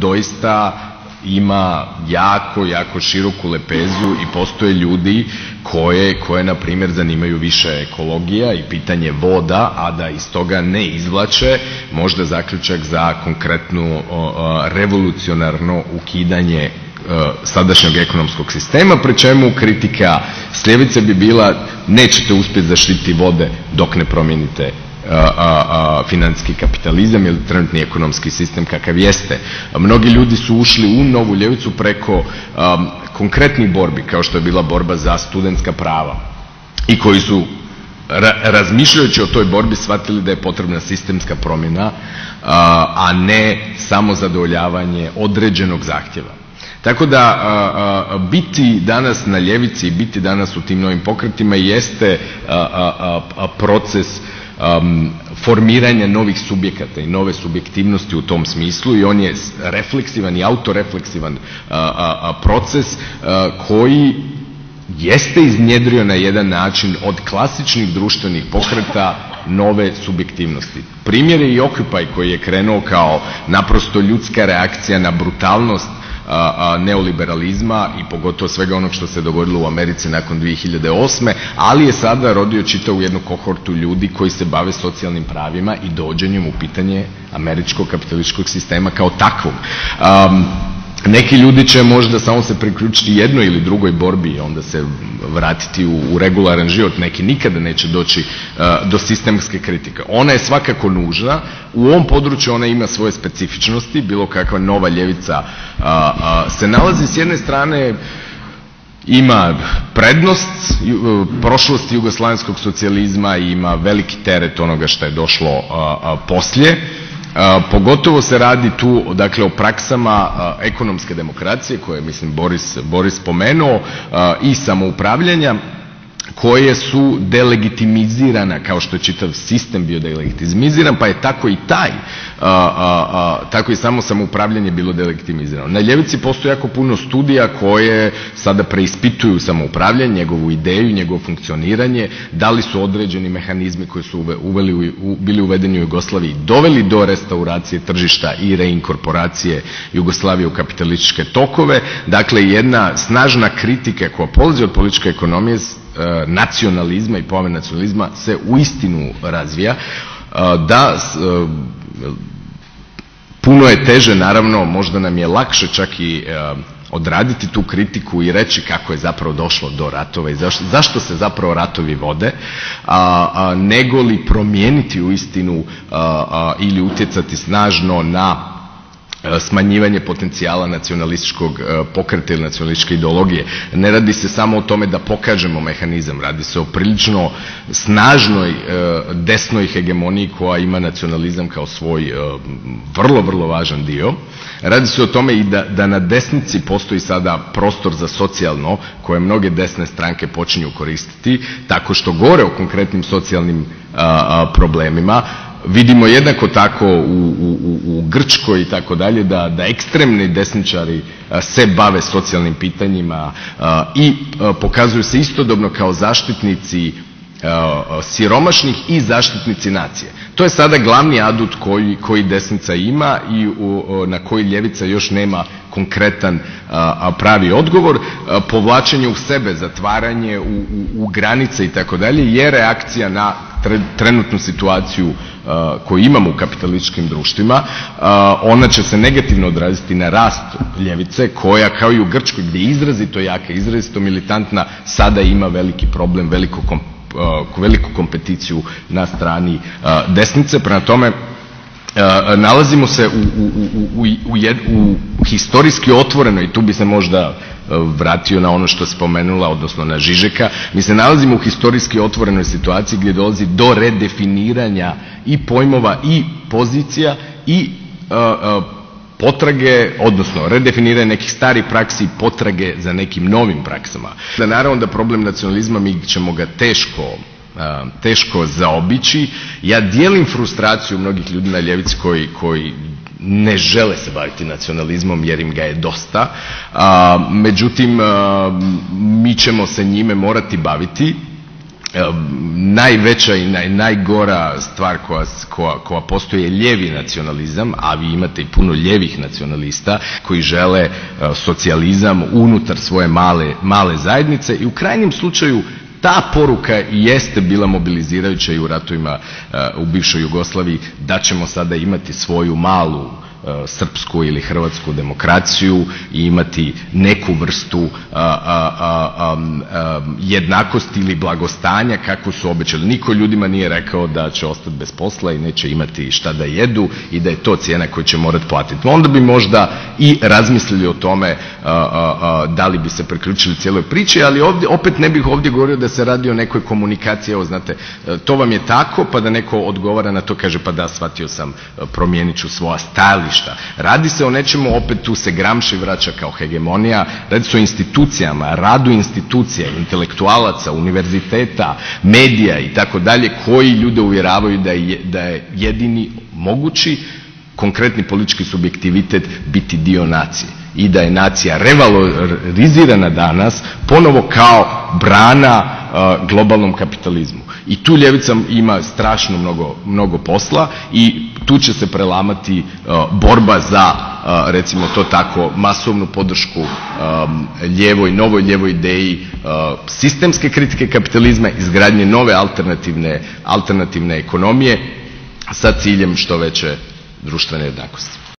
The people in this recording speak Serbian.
doista ima jako, jako široku lepezu i postoje ljudi koje, koje na primjer zanimaju više ekologija i pitanje voda, a da iz toga ne izvlače. Možda zaključak za konkretnu revolucionarno ukidanje sadašnjeg ekonomskog sistema, pri čemu kritika s ljevice bi bila nećete uspjeti zaštiti vode dok ne promijenite financijski kapitalizam ili trenutni ekonomski sistem kakav jeste. Mnogi ljudi su ušli u novu ljevicu preko konkretnih borbi kao što je bila borba za studentska prava i koji su razmišljajući o toj borbi shvatili da je potrebna sistemska promjena, a ne samo zadovoljavanje određenog zahtjeva. Tako da biti danas na ljevici i biti danas u tim novim pokretima jeste proces formiranja novih subjekata i nove subjektivnosti u tom smislu i on je refleksivan i autorefleksivan proces koji jeste iznjedrio na jedan način od klasičnih društvenih pokreta nove subjektivnosti. Primjer je i Occupy koji je krenuo kao naprosto ljudska reakcija na brutalnost neoliberalizma i pogotovo svega onog što se dogodilo u Americi nakon 2008. ali je sada rodio čitavu jednu kohortu ljudi koji se bave socijalnim pravima i dođenjem u pitanje američkog kapitalističkog sistema kao takvog. Neki ljudi će možda samo se priključiti jednoj ili drugoj borbi i onda se vratiti u, regularan život. Neki nikada neće doći uh, do sistemske kritike. Ona je svakako nužna. U ovom području ona ima svoje specifičnosti. Bilo kakva nova ljevica uh, uh, se nalazi s jedne strane ima prednost prošlosti jugoslavenskog socijalizma i ima veliki teret onoga što je došlo poslije Pogotovo se radi tu dakle o praksama ekonomske demokracije koje mislim Boris, Boris spomenuo i samoupravljanja koje su delegitimizirana kao što je čitav sistem bio delegitimiziran pa je tako i taj tako i samo samoupravljanje bilo delegitimizirano. Na ljevici postoji jako puno studija koje sada preispituju samoupravljanje, njegovu ideju, njegovo funkcioniranje, da li su određeni mehanizmi koji su uveli, bili uvedeni u Jugoslaviji doveli do restauracije tržišta i reinkorporacije Jugoslavije u kapitalističke tokove. Dakle, jedna snažna kritika koja polazi od političke ekonomije E, nacionalizma i pojave nacionalizma se uistinu razvija, e, da e, puno je teže naravno, možda nam je lakše čak i odraditi tu kritiku i reći kako je zapravo došlo do ratova i zašto, zašto se zapravo ratovi vode, a, nego li promijeniti uistinu a, ili utjecati snažno na E, smanjivanje potencijala nacionalističkog e, pokreta ili nacionalističke ideologije. Ne radi se samo o tome da pokažemo mehanizam, radi se o prilično snažnoj e, desnoj hegemoniji koja ima nacionalizam kao svoj vrlo, vrlo važan dio. Radi se o tome i da, da na desnici postoji sada prostor za socijalno koje mnoge desne stranke počinju koristiti tako što gore o konkretnim socijalnim problemima Vidimo jednako tako u, u, u Grčkoj i tako dalje da, da ekstremni desničari se bave socijalnim pitanjima i pokazuju se istodobno kao zaštitnici siromašnih i zaštitnici nacije. To je sada glavni adut koji, koji desnica ima i na koji ljevica još nema konkretan pravi odgovor. Povlačenje u sebe, zatvaranje u, u granice i tako dalje je reakcija na trenutnu situaciju koju imamo u kapitalističkim društvima, ona će se negativno odraziti na rast ljevice koja kao i u Grčkoj gdje je izrazito jaka, izrazito militantna, sada ima veliki problem, veliku, veliku kompeticiju na strani desnice. Prema tome, nalazimo se u, u, u, u, historijski otvoreno i tu bi se možda vratio na ono što spomenula, odnosno na Žižeka. Mi se nalazimo u historijski otvorenoj situaciji gdje dolazi do redefiniranja i pojmova i pozicija i potrage, odnosno redefiniranje nekih starih praksi i potrage za nekim novim praksama. Da naravno da problem nacionalizma mi ćemo ga teško teško zaobići. Ja dijelim frustraciju mnogih ljudi na ljevici koji, koji ne žele se baviti nacionalizmom jer im ga je dosta. međutim, mi ćemo se njime morati baviti najveća i naj, najgora stvar koja, koja, postoji je ljevi nacionalizam, a vi imate i puno ljevih nacionalista koji žele socijalizam unutar svoje male, male zajednice i u krajnjem slučaju ta poruka jeste bila mobilizirajuća i u ratovima u bivšoj Jugoslaviji da ćemo sada imati svoju malu srpsku ili hrvatsku demokraciju i imati neku vrstu a, jednakosti ili blagostanja kako su obećali. Niko ljudima nije rekao da će ostati bez posla i neće imati šta da jedu i da je to cijena koju će morati platiti. Onda bi možda i razmislili o tome da li bi se priključili cijeloj priči, ali ovdje, opet ne bih ovdje govorio da se radi o nekoj komunikaciji, evo znate, to vam je tako, pa da neko odgovara na to, kaže pa da, shvatio sam, promijenit ću svoja stajališta. Radi se o nečemu, opet tu se Gramši vraća kao hegemonija, radi se o institucijama, radu institucija, intelektualaca, univerziteta, medija i tako dalje, koji ljude uvjeravaju da je, da je jedini mogući konkretni politički subjektivitet biti dio nacije i da je nacija revalorizirana danas ponovo kao brana globalnom kapitalizmu. I tu ljevica ima strašno mnogo, mnogo posla i tu će se prelamati borba za, recimo to tako, masovnu podršku ljevoj, novoj ljevoj ideji, sistemske kritike kapitalizma, izgradnje nove alternativne, alternativne ekonomije sa ciljem što veće društvene jednakosti.